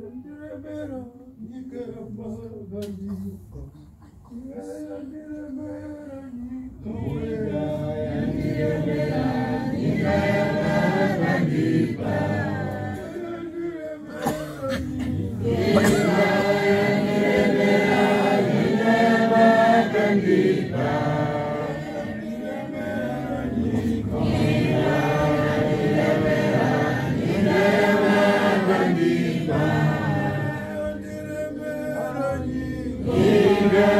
Thank you. anger.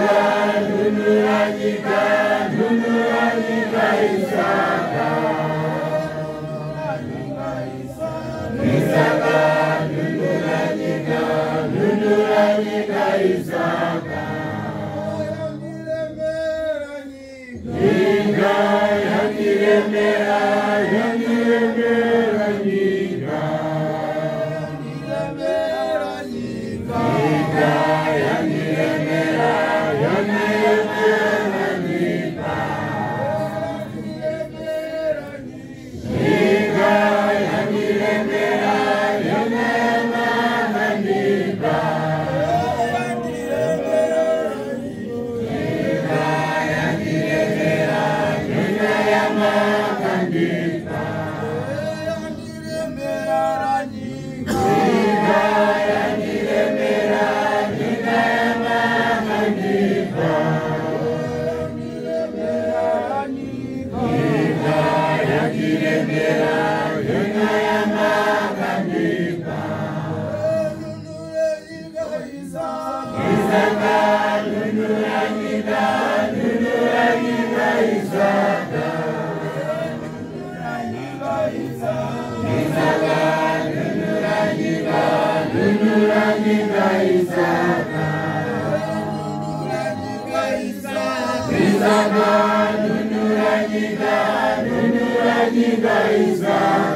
Nunura Nunura Nunura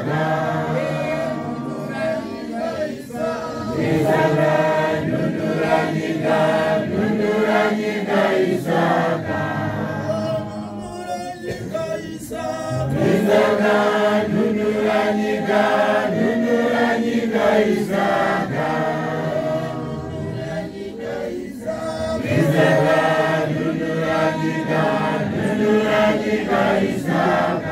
dais na